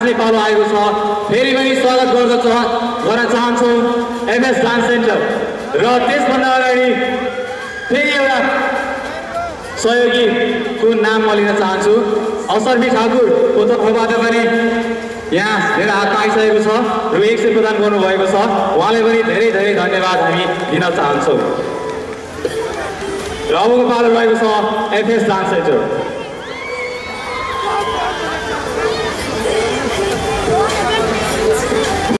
नेपाल आएको छ। फेरि पनि स्वागत गर्दछ। गर्न चाहन्छु एमएस डान्स सेन्टर। र त्यसभन्दा अगाडि फेरि एउटा सहयोगीको नाम म लिन चाहन्छु। असरबी ठाकुरको तर्फबाट पनि यहाँ धेरै हात आइसकेको छ र एक सय प्रदान गर्नुभएको छ। उहाँलाई पनि धेरै धेरै धन्यवाद हामी दिन चाहन्छौँ। र अबको पालो रहेको छ एफएस डान्स सेन्टर।